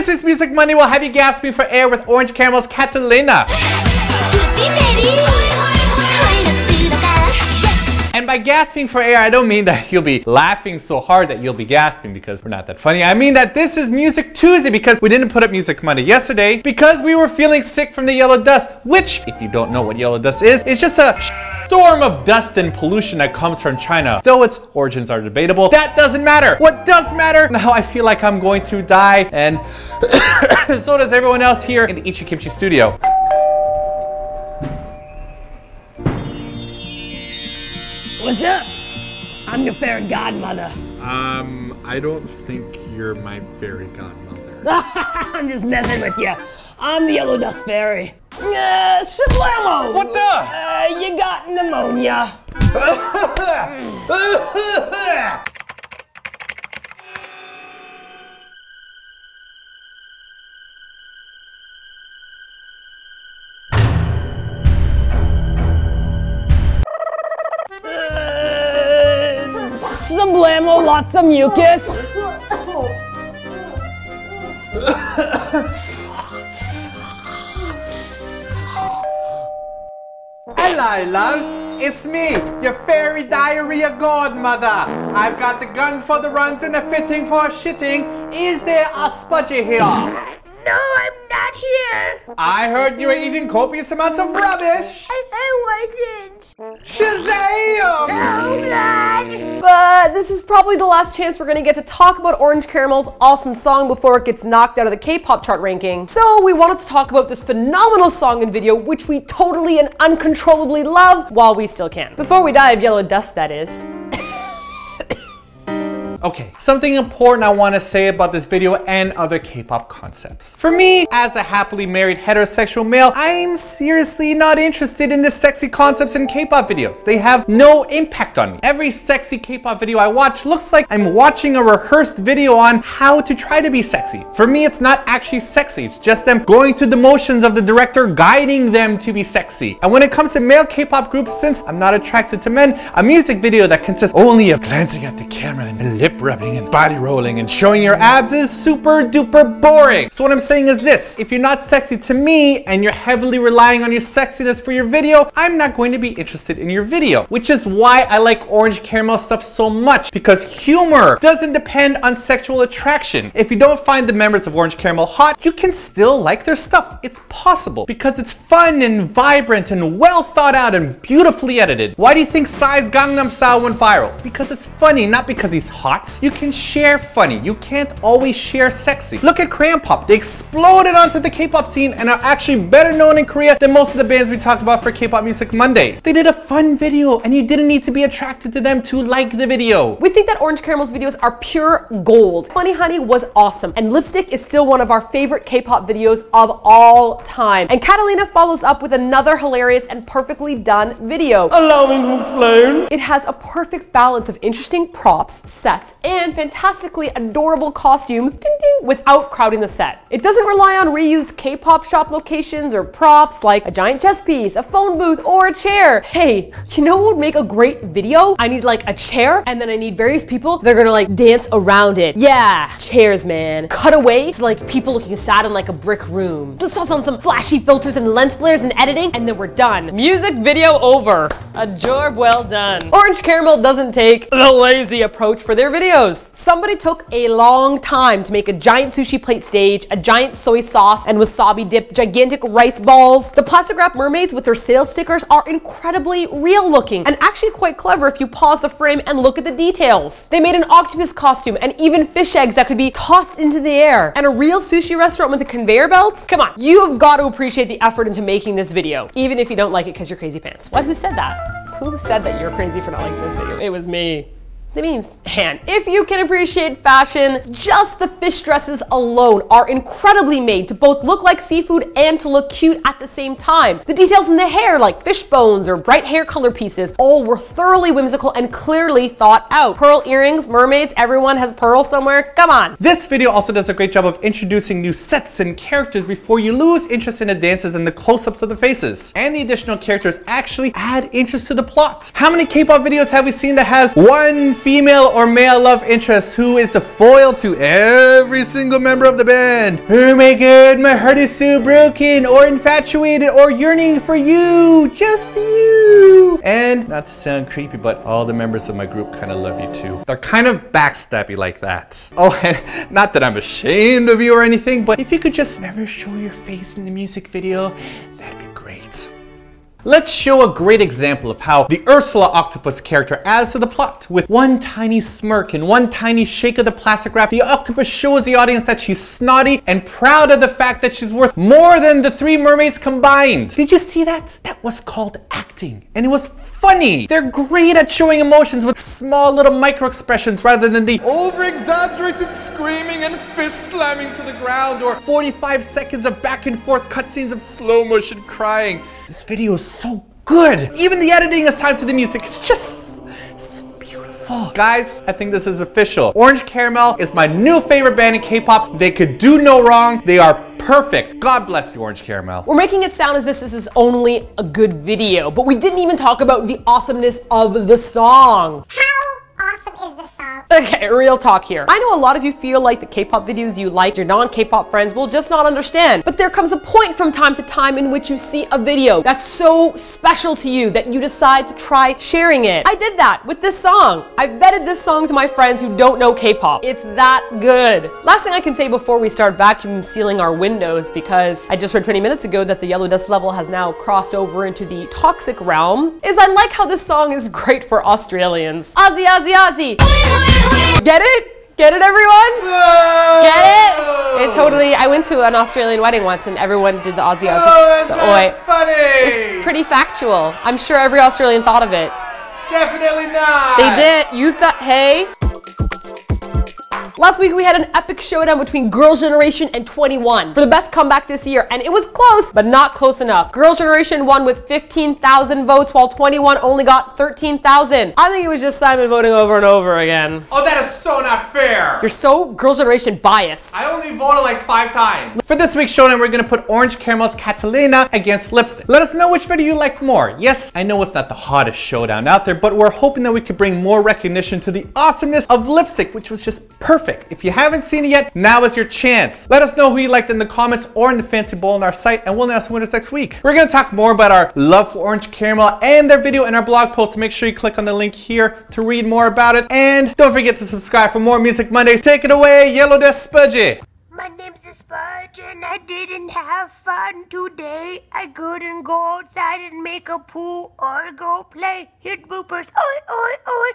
This week's Music Monday will have you gasping for air with Orange Caramel's Catallena. And by gasping for air, I don't mean that you'll be laughing so hard that you'll be gasping because we're not that funny. I mean that this is Music Tuesday because we didn't put up Music Monday yesterday because we were feeling sick from the yellow dust, which, if you don't know what yellow dust is, it's just a storm of dust and pollution that comes from China. Though its origins are debatable, that doesn't matter. What does matter? Now I feel like I'm going to die, and so does everyone else here in the Eat Your Kimchi studio. What's up? I'm your fairy godmother. Um, I don't think you're my fairy godmother. I'm just messing with you. I'm the Yellow Dust Fairy. Uh, Shablamo! What the? Uh, you got pneumonia. Uh, Sublamo, lots of mucus. Hello, loves. It's me, your fairy diarrhea godmother. I've got the guns for the runs and the fitting for shitting. Is there a Spudgy here? No, I'm not here. I heard you were eating copious amounts of rubbish. I, I wasn't. Shazam! Oh, God. But this is probably the last chance we're gonna get to talk about Orange Caramel's awesome song before it gets knocked out of the K-pop chart ranking. So we wanted to talk about this phenomenal song and video, which we totally and uncontrollably love while we still can. Before we die of yellow dust, that is. Okay, something important I want to say about this video and other K-pop concepts. For me, as a happily married heterosexual male, I'm seriously not interested in the sexy concepts in K-pop videos. They have no impact on me. Every sexy K-pop video I watch looks like I'm watching a rehearsed video on how to try to be sexy. For me, it's not actually sexy. It's just them going through the motions of the director guiding them to be sexy. And when it comes to male K-pop groups, since I'm not attracted to men, a music video that consists only of glancing at the camera and lip rubbing and body rolling and showing your abs is super duper boring. So what I'm saying is this, if you're not sexy to me and you're heavily relying on your sexiness for your video, I'm not going to be interested in your video, which is why I like Orange Caramel stuff so much because humor doesn't depend on sexual attraction. If you don't find the members of Orange Caramel hot, you can still like their stuff. It's possible because it's fun and vibrant and well thought out and beautifully edited. Why do you think Psy's Gangnam Style went viral? Because it's funny, not because he's hot. You can share funny. You can't always share sexy. Look at Crayon Pop. They exploded onto the K-pop scene and are actually better known in Korea than most of the bands we talked about for K-pop Music Monday. They did a fun video and you didn't need to be attracted to them to like the video. We think that Orange Caramel's videos are pure gold. Funny Honey was awesome, and Lipstick is still one of our favorite K-pop videos of all time. And Catallena follows up with another hilarious and perfectly done video. Allow me to explain. It has a perfect balance of interesting props, sets, and fantastically adorable costumes ding, ding, without crowding the set. It doesn't rely on reused K-pop shop locations or props like a giant chess piece, a phone booth, or a chair. Hey, you know what would make a great video? I need like a chair and then I need various people that are gonna like dance around it. Yeah, chairs, man. Cut away to like people looking sad in like a brick room. Let's toss on some flashy filters and lens flares and editing, and then we're done. Music video over. A job well done. Orange Caramel doesn't take the lazy approach for their videos. Somebody took a long time to make a giant sushi plate stage, a giant soy sauce and wasabi dipped gigantic rice balls. The plastic wrap mermaids with their sail stickers are incredibly real looking and actually quite clever if you pause the frame and look at the details. They made an octopus costume and even fish eggs that could be tossed into the air. And a real sushi restaurant with a conveyor belt? Come on, you have got to appreciate the effort into making this video, even if you don't like it because you're crazy pants. What? Who said that? Who said that you're crazy for not liking this video? It was me. The memes. And if you can appreciate fashion, just the fish dresses alone are incredibly made to both look like seafood and to look cute at the same time. The details in the hair, like fish bones or bright hair color pieces, all were thoroughly whimsical and clearly thought out. Pearl earrings, mermaids, everyone has pearls somewhere. Come on. This video also does a great job of introducing new sets and characters before you lose interest in the dances and the close-ups of the faces. And the additional characters actually add interest to the plot. How many K-pop videos have we seen that has one female or male love interest who is the foil to every single member of the band. Oh my god, my heart is so broken, or infatuated, or yearning for you, just you. And not to sound creepy, but all the members of my group kind of love you too. They're kind of backstabby like that. Oh, and not that I'm ashamed of you or anything, but if you could just never show your face in the music video, that'd be. Let's show a great example of how the Ursula octopus character adds to the plot. With one tiny smirk and one tiny shake of the plastic wrap, the octopus shows the audience that she's snotty and proud of the fact that she's worth more than the three mermaids combined. Did you see that? That was called acting, and it was funny. They're great at showing emotions with small little micro expressions rather than the over exaggerated screaming and fist slamming to the ground or 45 seconds of back and forth cutscenes of slow motion crying. This video is so good. Even the editing aside to the music, it's just so beautiful. Guys, I think this is official. Orange Caramel is my new favorite band in K-pop. They could do no wrong. They are perfect. God bless you, Orange Caramel. We're making it sound as this, this is only a good video, but we didn't even talk about the awesomeness of the song. Okay, real talk here. I know a lot of you feel like the K-pop videos you like, your non-K-pop friends will just not understand. But there comes a point from time to time in which you see a video that's so special to you that you decide to try sharing it. I did that with this song. I vetted this song to my friends who don't know K-pop. It's that good. Last thing I can say before we start vacuum sealing our windows, because I just read 20 minutes ago that the yellow dust level has now crossed over into the toxic realm, is I like how this song is great for Australians. Aussie, Aussie, Aussie. Get it? Get it, everyone? Get it? It totally. I went to an Australian wedding once, and everyone did the Aussie Aussie. Oh, that's funny. It's pretty factual. I'm sure every Australian thought of it. Definitely not. They did. You thought, hey. Last week we had an epic showdown between Girls' Generation and 2NE1 for the best comeback this year, and it was close, but not close enough. Girls' Generation won with 15,000 votes, while 2NE1 only got 13,000. I think it was just Simon voting over and over again. Oh, that is so not fair. You're so Girls' Generation biased. I only voted like five times. For this week's showdown, we're gonna put Orange Caramel's Catallena against Lipstick. Let us know which video you like more. Yes, I know it's not the hottest showdown out there, but we're hoping that we could bring more recognition to the awesomeness of Lipstick, which was just perfect. If you haven't seen it yet, now is your chance. Let us know who you liked in the comments or in the fancy bowl on our site, and we'll announce the winners next week. We're gonna talk more about our love for Orange Caramel and their video in our blog post. Make sure you click on the link here to read more about it. And don't forget to subscribe for more Music Mondays. Take it away, Yellow Death Spudgy. My name's the Spudge and I didn't have fun today. I couldn't go outside and make a poo or go play. Hit boopers. Oi, oi, oi.